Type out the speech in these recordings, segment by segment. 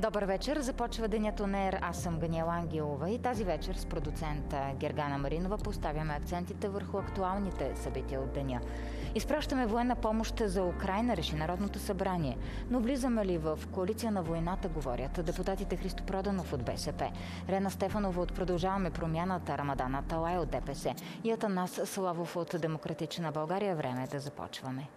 Добър вечер. Започва денят Онер. Аз съм Ганиела Ангелова и тази вечер с продуцента Гергана Маринова поставяме акцентите върху актуалните събития от деня. Изпращаме военна помощ за Украина, реши Народното събрание. Но влизаме ли в коалиция на войната, говорят депутатите Христо Проданов от БСП, Рена Стефанова от Продължаваме промяната, Рамадана Талай от ДПС и Атанас Славов от Демократична България. Време е да започваме.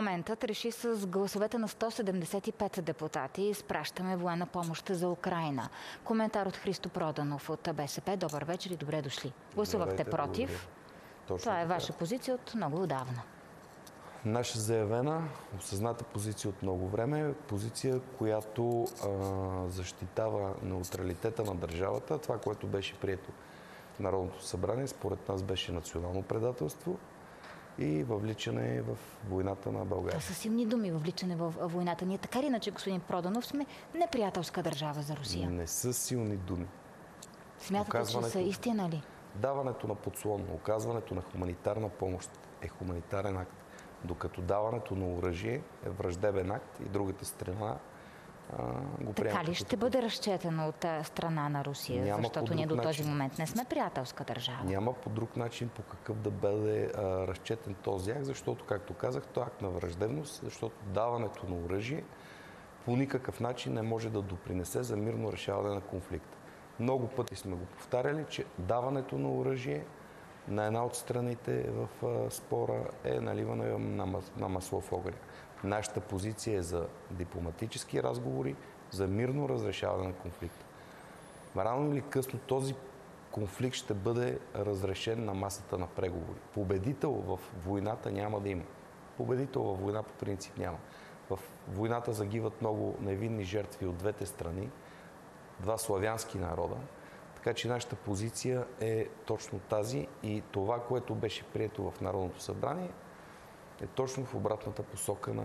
Парламентът реши с гласовете на 175 депутати изпращаме военна помощ за Украина. Коментар от Христо Проданов от БСП. Добър вечер и добре дошли. Гласувахте против. Това е ваша позиция от много отдавна. Наша заявена, осъзната позиция от много време, позиция, която а, защитава неутралитета на държавата. Това, което беше прието в Народното събрание, според нас беше национално предателство и въвличане в войната на България. Това са силни думи, въвличане в войната. Ние така или иначе, господин Проданов, сме неприятелска държава за Русия. Не са силни думи. Смятате, че са истина ли? Даването на подслон, оказването на хуманитарна помощ е хуманитарен акт, докато даването на оръжие е враждебен акт и другата страна го Така ли ще бъде разчетено от страна на Русия? Няма защото ние до начин. този момент не сме приятелска държава. Няма по друг начин по какъв да бъде а, разчетен този акт, защото, както казах, това е акт на враждебност, защото даването на оръжие по никакъв начин не може да допринесе за мирно решаване на конфликта. Много пъти сме го повтаряли, че даването на оръжие на една от страните в спора е наливане на, масло в огъня. Нашата позиция е за дипломатически разговори, за мирно разрешаване на конфликта. Рано или късно този конфликт ще бъде разрешен на масата на преговори. Победител в войната няма да има. Победител в война по принцип няма. В войната загиват много невинни жертви от двете страни, два славянски народа. Така че нашата позиция е точно тази и това, което беше прието в Народното събрание, е точно в обратната посока на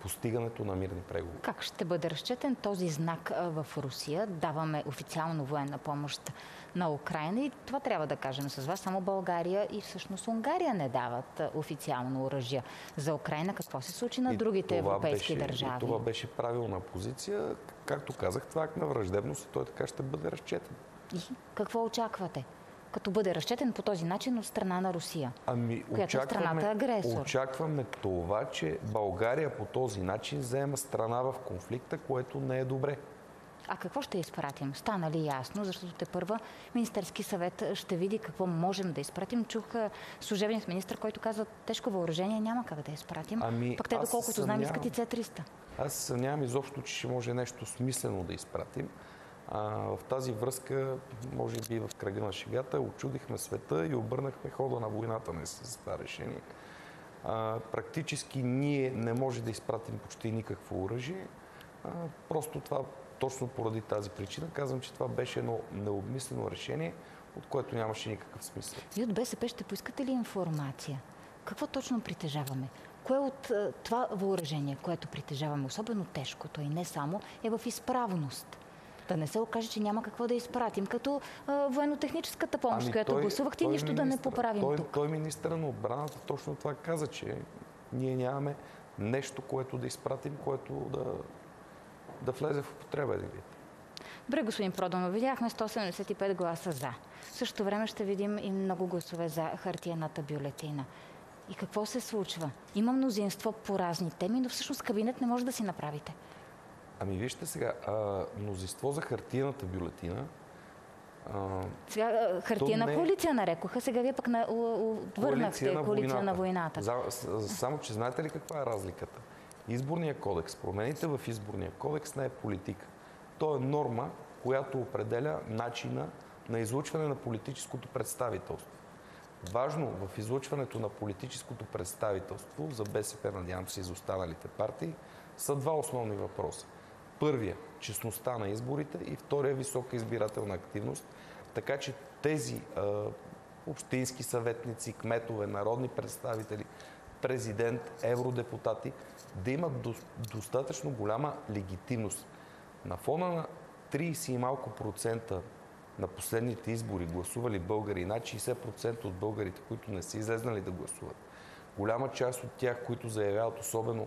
постигането на мирни преговори. Как ще бъде разчетен този знак в Русия? Даваме официално военна помощ на Украина и това трябва да кажем с вас. Само България и всъщност Унгария не дават официално оръжие за Украина. Какво се случи на и другите европейски беше, държави? това беше правилна позиция. Както казах, това е на враждебност и той така ще бъде разчетен. И какво очаквате? като бъде разчетен по този начин от страна на Русия, ами, която е страната агресор. Очакваме това, че България по този начин заема страна в конфликта, което не е добре. А какво ще изпратим? Стана ли ясно? Защото те първа Министерски съвет ще види какво можем да изпратим. Чух служебният министр, който казва, тежко въоръжение няма как да изпратим. Ами, Пък те, доколкото знам, искат и С-300. Аз нямам изобщо, че ще може нещо смислено да изпратим. В тази връзка, може би в кръга на шегата, очудихме света и обърнахме хода на войната не с това решение. Практически ние не може да изпратим почти никакво оръжие. Просто това, точно поради тази причина, казвам, че това беше едно необмислено решение, от което нямаше никакъв смисъл. И от БСП ще поискате ли информация? Какво точно притежаваме? Кое от това въоръжение, което притежаваме, особено тежкото и не само, е в изправност? Да не се окаже, че няма какво да изпратим. Като военно-техническата помощ, ами която той, гласувахте, той нищо министр, да не поправим той, тук. Той министра на отбраната точно това каза, че ние нямаме нещо, което да изпратим, което да, да влезе в употреба. Добре, господин Проданов, видяхме 175 гласа за. В същото време ще видим и много гласове за хартияната бюлетина. И какво се случва? Има мнозинство по разни теми, но всъщност кабинет не може да си направите. Ами вижте сега, а, мнозинство за хартияната бюлетина. А, сега хартияна не... коалиция нарекоха, сега вие пък на, отвърнахте коалиция, коалиция на войната. За, само, че знаете ли каква е разликата? Изборния кодекс, промените в изборния кодекс не е политика. То е норма, която определя начина на излучване на политическото представителство. Важно в излучването на политическото представителство за БСП, надявам се и за останалите партии, са два основни въпроса. Първия – честността на изборите и втория – висока избирателна активност. Така че тези а, общински съветници, кметове, народни представители президент, евродепутати, да имат достатъчно голяма легитимност. На фона на 30 и малко процента на последните избори гласували българи, над 60% от българите, които не са излезнали да гласуват, голяма част от тях, които заявяват, особено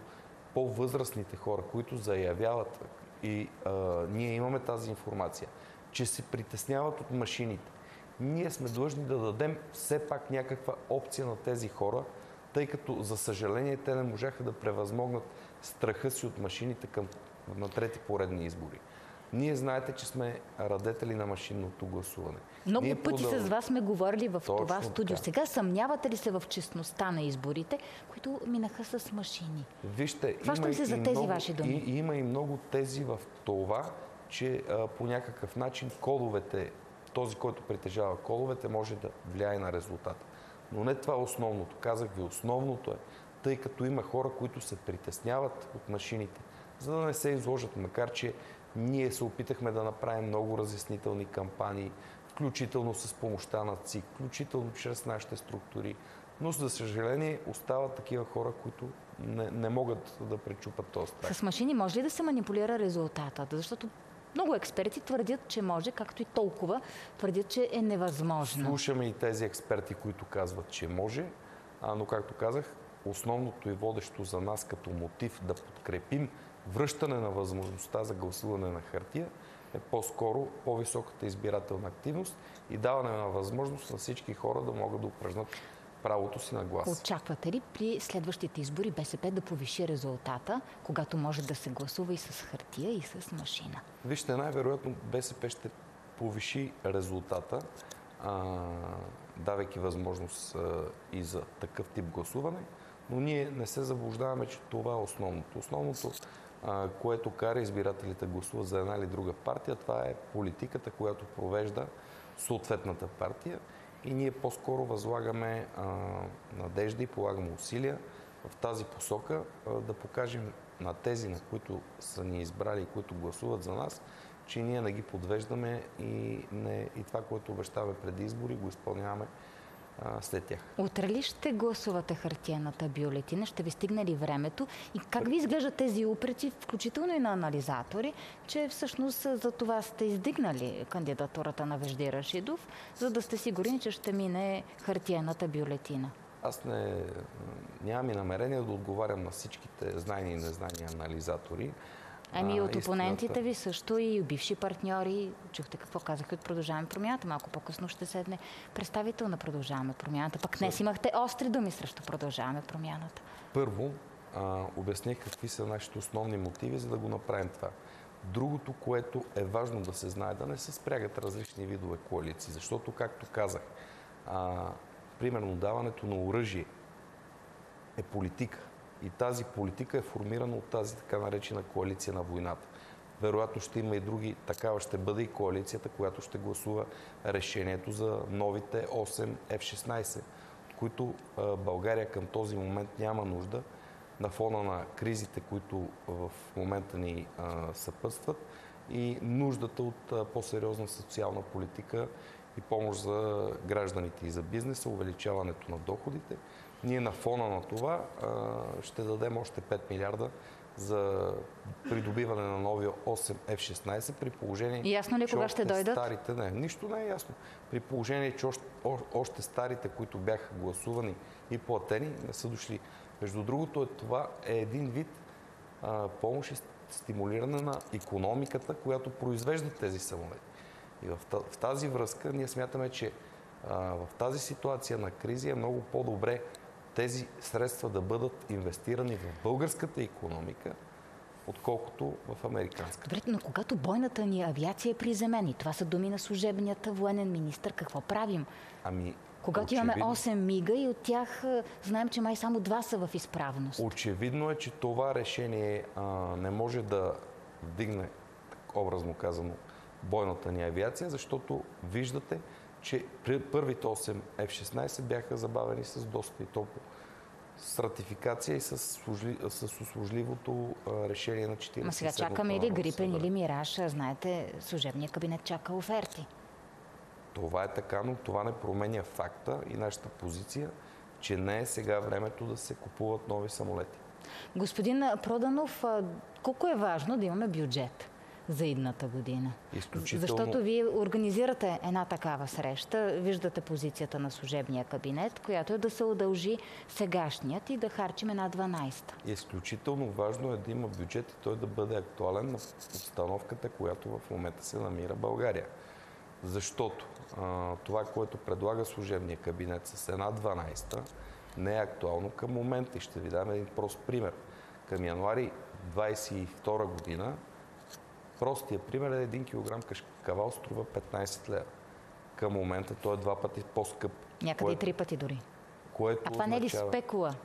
по-възрастните хора, които заявяват и а, ние имаме тази информация, че се притесняват от машините. Ние сме длъжни да дадем все пак някаква опция на тези хора, тъй като, за съжаление, те не можаха да превъзмогнат страха си от машините към, на трети поредни избори. Ние знаете, че сме радетели на машинното гласуване. Много Ние пъти продъл... с вас сме говорили в Точно това студио. Така. Сега съмнявате ли се в честността на изборите, които минаха с машини? Вижте, Хващам се за тези много, ваши думи. И, има и много тези в това, че а, по някакъв начин кодовете, този, който притежава кодовете, може да влияе на резултата. Но не това е основното. Казах ви, основното е, тъй като има хора, които се притесняват от машините, за да не се изложат, макар че ние се опитахме да направим много разяснителни кампании, включително с помощта на ЦИК, включително чрез нашите структури. Но, за съжаление, остават такива хора, които не, не могат да пречупат този страх. С машини може ли да се манипулира резултатът? Защото много експерти твърдят, че може, както и толкова твърдят, че е невъзможно. Слушаме и тези експерти, които казват, че може, а, но както казах, основното и водещо за нас като мотив да подкрепим връщане на възможността за гласуване на хартия е по-скоро по-високата избирателна активност и даване на възможност на всички хора да могат да упражнат правото си на глас. Очаквате ли при следващите избори БСП да повиши резултата, когато може да се гласува и с хартия, и с машина? Вижте, най-вероятно БСП ще повиши резултата, а, давайки възможност а, и за такъв тип гласуване, но ние не се заблуждаваме, че това е основното. Основното, което кара избирателите гласуват за една или друга партия, това е политиката, която провежда съответната партия. И ние по-скоро възлагаме надежда и полагаме усилия в тази посока да покажем на тези, на които са ни избрали и които гласуват за нас, че ние не ги подвеждаме и, не, и това, което обещаваме преди избори, го изпълняваме а, след тях. Утре ли ще гласувате хартиената бюлетина? Ще ви стигне ли времето? И как ви изглеждат тези упреци, включително и на анализатори, че всъщност за това сте издигнали кандидатурата на Вежди Рашидов, за да сте сигурни, че ще мине хартиената бюлетина? Аз не, нямам и намерение да отговарям на всичките знайни и незнайни анализатори. Ами от опонентите ви също и бивши партньори. Чухте какво казаха от Продължаваме промяната. Малко по-късно ще седне представител на Продължаваме промяната. Пък днес имахте остри думи срещу Продължаваме промяната. Първо, а, обясних какви са нашите основни мотиви, за да го направим това. Другото, което е важно да се знае, да не се спрягат различни видове коалиции, защото, както казах, а, примерно даването на оръжие е политика. И тази политика е формирана от тази така наречена коалиция на войната. Вероятно ще има и други, такава ще бъде и коалицията, която ще гласува решението за новите 8 F-16, от които България към този момент няма нужда на фона на кризите, които в момента ни съпътстват и нуждата от по-сериозна социална политика и помощ за гражданите и за бизнеса, увеличаването на доходите. Ние на фона на това ще дадем още 5 милиарда за придобиване на нови 8 F-16 при положение, ясно ли че кога ще дойдат? старите, не, нищо не е ясно. При положение, че още, още старите, които бяха гласувани и платени, не са дошли. Между другото, е, това е един вид а, помощ и стимулиране на економиката, която произвежда тези самолети. И в тази връзка ние смятаме, че а, в тази ситуация на кризи е много по-добре тези средства да бъдат инвестирани в българската економика, отколкото в американската. Добре, но когато бойната ни авиация е приземена, и това са думи на служебният военен министр, какво правим? Ами, когато очевидно, имаме 8 мига и от тях знаем, че май само два са в изправност. Очевидно е, че това решение а, не може да вдигне, образно казано, бойната ни авиация, защото виждате, че първите 8 F-16 бяха забавени с доста и толкова с ратификация и с, служли, с услужливото решение на 40 Ма сега чакаме или Грипен, или Мираж. Знаете, служебният кабинет чака оферти. Това е така, но това не променя факта и нашата позиция, че не е сега времето да се купуват нови самолети. Господин Проданов, колко е важно да имаме бюджет? За идната година. Изключително... Защото вие организирате една такава среща, виждате позицията на служебния кабинет, която е да се удължи сегашният и да харчим една 12. Изключително важно е да има бюджет и той да бъде актуален на обстановката, която в момента се намира България. Защото а, това, което предлага служебния кабинет с една 12 не е актуално към момента. И ще ви дам един прост пример. Към януари 22 година Простия пример е 1 кг кавал струва 15 лева. Към момента той е два пъти по-скъп. Някъде и три пъти дори. Което а това означава, не е ли спекула?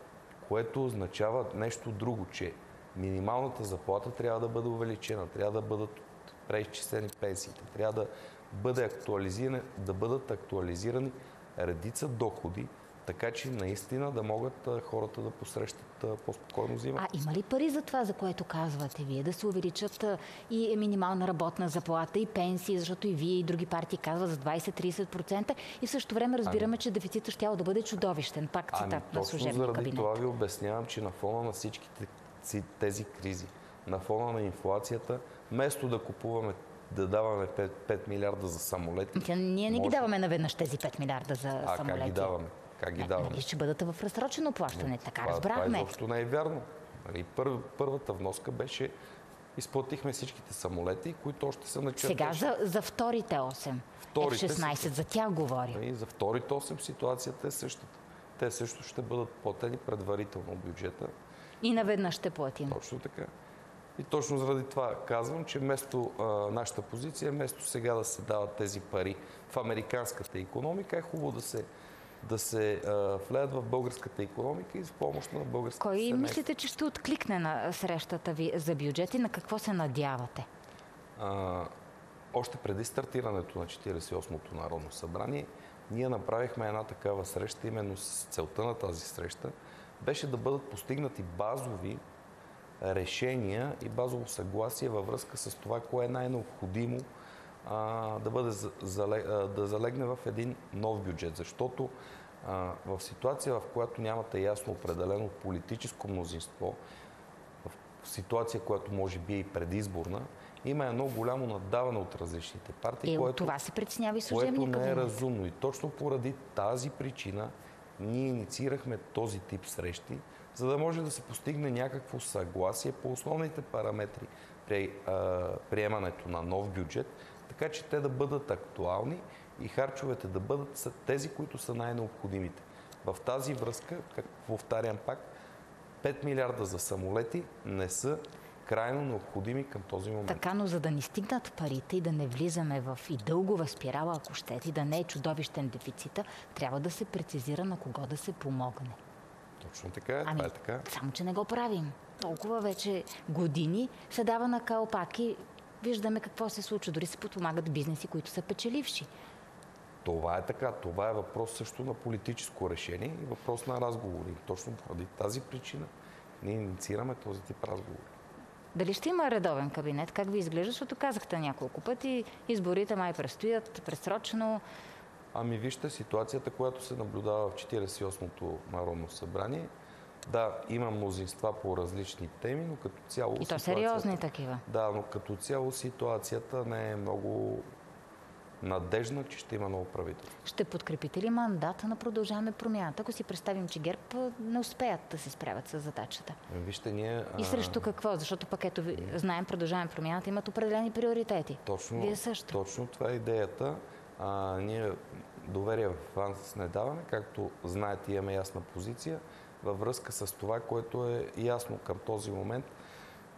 Което означава нещо друго, че минималната заплата трябва да бъде увеличена, трябва да бъдат преизчислени пенсиите, трябва да, бъде актуализирани, да бъдат актуализирани редица доходи, така че наистина да могат хората да посрещат по-спокойно зима. А има ли пари за това, за което казвате вие? Да се увеличат и минимална работна заплата, и пенсии, защото и вие и други партии казват за 20-30% и в същото време разбираме, ами... че дефицитът ще да бъде чудовищен. Пак цитат ами, на служебния заради кабинет. това ви обяснявам, че на фона на всичките тези кризи, на фона на инфлацията, вместо да купуваме да даваме 5, 5 милиарда за самолети. Тя, ние не може... ги даваме наведнъж тези 5 милиарда за а, самолети. А как ги даваме? Как ги даваме? Нали ще бъдат в разсрочено плащане, така това, разбрахме. Това изобщо не е вярно. Нали, пър, първата вноска беше изплатихме всичките самолети, които още са начертани. Сега за, за вторите 8. Вторите F-16, са, за тях говори. И нали, за вторите 8 ситуацията е същата. Те също ще бъдат платени предварително бюджета. И наведнъж ще платим. Точно така. И точно заради това казвам, че вместо а, нашата позиция, вместо сега да се дават тези пари в американската економика, е хубаво да се да се а, влеят в българската економика и с помощ на българската Кой семейства. мислите, че ще откликне на срещата ви за бюджет и на какво се надявате? А, още преди стартирането на 48-то Народно събрание, ние направихме една такава среща, именно с целта на тази среща, беше да бъдат постигнати базови решения и базово съгласие във връзка с това, кое е най-необходимо а, да, бъде, да залегне в един нов бюджет. Защото а, в ситуация, в която нямате ясно определено политическо мнозинство, в ситуация, която може би е и предизборна, има едно голямо надаване от различните партии, и което, това се притеснява и което не е разумно. И точно поради тази причина ние инициирахме този тип срещи, за да може да се постигне някакво съгласие по основните параметри при а, приемането на нов бюджет, така че те да бъдат актуални и харчовете да бъдат тези, които са най-необходимите. В тази връзка, как повтарям пак, 5 милиарда за самолети не са крайно необходими към този момент. Така, но за да ни стигнат парите и да не влизаме в и дългова спирала, ако щете, и да не е чудовищен дефицита, трябва да се прецизира на кого да се помогне. Точно така ами, това е така. Само, че не го правим. Толкова вече години се дава на калпаки виждаме какво се случва. Дори се подпомагат бизнеси, които са печеливши. Това е така. Това е въпрос също на политическо решение и въпрос на разговори. Точно поради тази причина ние инициираме този тип разговори. Дали ще има редовен кабинет? Как ви изглежда? Защото казахте няколко пъти, изборите май предстоят, пресрочно. Ами вижте, ситуацията, която се наблюдава в 48-то Народно събрание, да, има мнозинства по различни теми, но като цяло... И то сериозни такива. Да, но като цяло ситуацията не е много надежна, че ще има ново правителство. Ще подкрепите ли мандата на Продължаваме промяната, ако си представим, че ГЕРБ не успеят да се справят с задачата? Вижте, ние... И срещу какво? Защото пък ето, знаем, Продължаваме промяната имат определени приоритети. Точно, Вие също. Точно това е идеята. А, ние доверие в аванс не даваме, както знаете, имаме ясна позиция във връзка с това, което е ясно към този момент,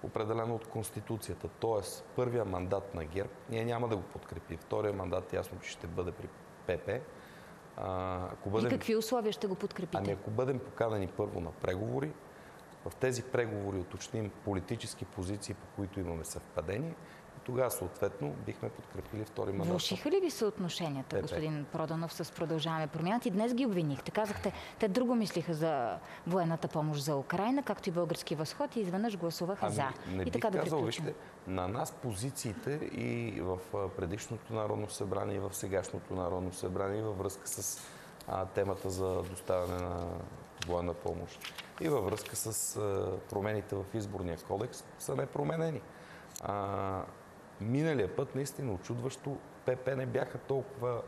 определено от Конституцията. Тоест, първия мандат на ГЕРБ, ние няма да го подкрепи. Втория мандат ясно, че ще бъде при ПП. А, ако бъдем... И какви условия ще го подкрепите? Ами ако бъдем поканени първо на преговори, в тези преговори уточним политически позиции, по които имаме съвпадение тогава съответно бихме подкрепили втори мандат. Влушиха ли ви съотношенията, господин Проданов, с продължаваме промяната? И днес ги обвинихте. Казахте, те друго мислиха за военната помощ за Украина, както и български възход и изведнъж гласуваха ами, за. Не и така да казал, вижте, на нас позициите и в предишното Народно събрание, и в сегашното Народно събрание, във връзка с а, темата за доставяне на военна помощ. И във връзка с а, промените в изборния кодекс са непроменени. А, миналия път, наистина, очудващо, ПП не бяха толкова,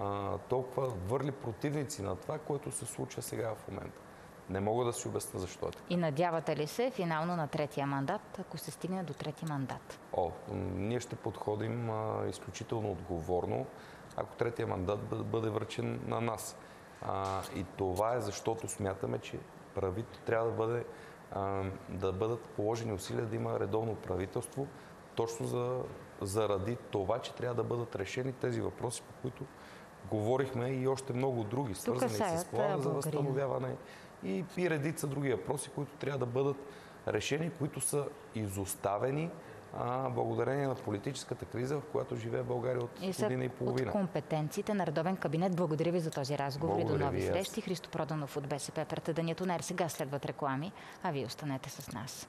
а, толкова върли противници на това, което се случва сега в момента. Не мога да си обясня защо е така. И надявате ли се финално на третия мандат, ако се стигне до трети мандат? О, ние ще подходим а, изключително отговорно, ако третия мандат бъде, връчен на нас. А, и това е защото смятаме, че правителство трябва да, бъде, а, да бъдат положени усилия да има редовно правителство, точно за, заради това, че трябва да бъдат решени тези въпроси, по които говорихме и още много други, свързани с плана за възстановяване и, и редица други въпроси, които трябва да бъдат решени, които са изоставени а, благодарение на политическата криза, в която живее България от и година и половина. От компетенциите на редовен кабинет. Благодаря ви за този разговор Благодаря и до нови ви, срещи. Христо Проданов от БСП пред Денятонер. Сега следват реклами, а вие останете с нас.